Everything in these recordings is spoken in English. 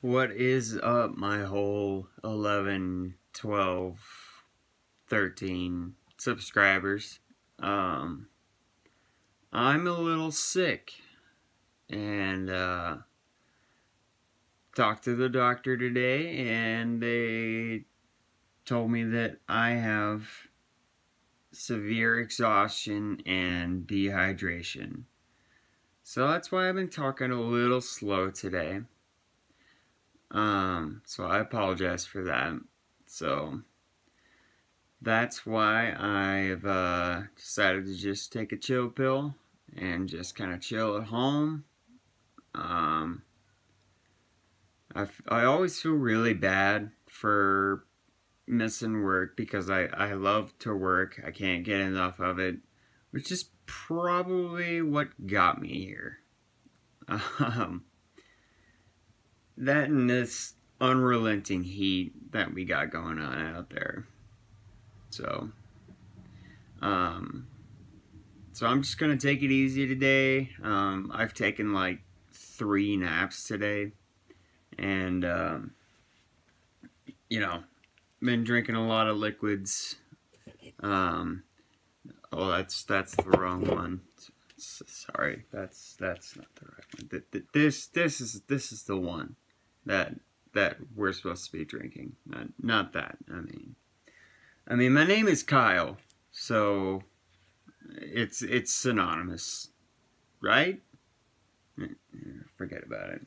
What is up, my whole 11, 12, 13 subscribers? Um, I'm a little sick and uh, talked to the doctor today and they told me that I have severe exhaustion and dehydration. So that's why I've been talking a little slow today. Um, so I apologize for that. So that's why I've uh, decided to just take a chill pill and just kind of chill at home. Um, I, I always feel really bad for missing work because I, I love to work. I can't get enough of it, which is probably what got me here. Um, that and this unrelenting heat that we got going on out there. So, um, so I'm just gonna take it easy today. Um, I've taken like three naps today, and um, you know, been drinking a lot of liquids. Um, oh, that's that's the wrong one. Sorry, that's that's not the right one. This this is this is the one that that we're supposed to be drinking. Not not that. I mean, I mean, my name is Kyle, so it's it's synonymous, right? Forget about it.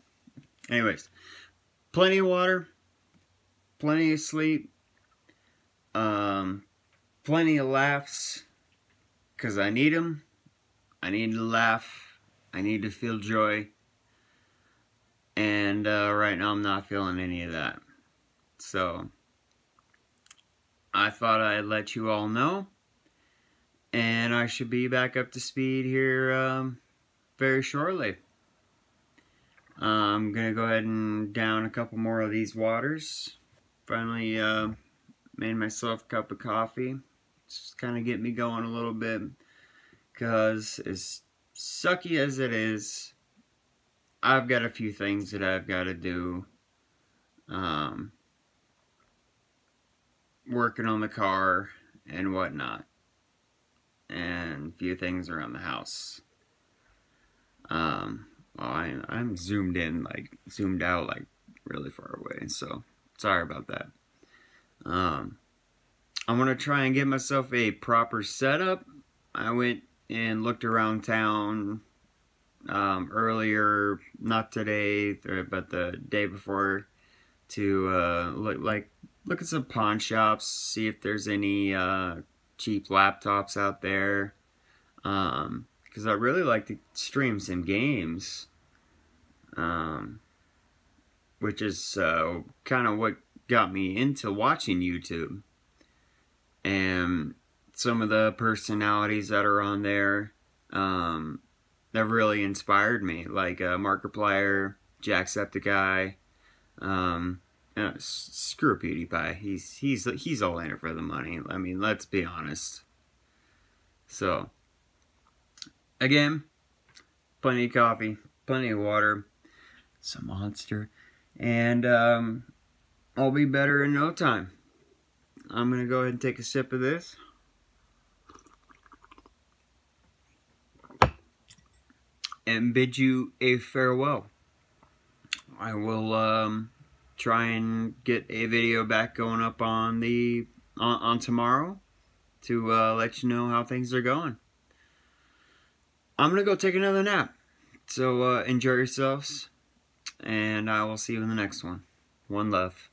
Anyways, plenty of water, plenty of sleep, um, plenty of laughs, cause I need them. I need to laugh. I need to feel joy and uh, right now I'm not feeling any of that. So I thought I'd let you all know, and I should be back up to speed here um, very shortly. I'm gonna go ahead and down a couple more of these waters. Finally uh, made myself a cup of coffee. Just kind of get me going a little bit, because as sucky as it is, I've got a few things that I've got to do. Um, working on the car and whatnot. And a few things around the house. Um, well, I, I'm zoomed in, like, zoomed out, like, really far away. So, sorry about that. Um, I'm going to try and get myself a proper setup. I went and looked around town um, earlier, not today, but the day before, to uh, look like look at some pawn shops, see if there's any uh, cheap laptops out there. Um, because I really like to stream some games. Um, which is uh, kind of what got me into watching YouTube. And some of the personalities that are on there, um, that really inspired me, like uh, Markiplier, Jacksepticeye, um, uh, screw PewDiePie. He's he's he's all in it for the money. I mean, let's be honest. So, again, plenty of coffee, plenty of water, some monster, and um, I'll be better in no time. I'm gonna go ahead and take a sip of this. And bid you a farewell. I will um, try and get a video back going up on the on, on tomorrow to uh, let you know how things are going. I'm gonna go take another nap. So uh, enjoy yourselves, and I will see you in the next one. One love.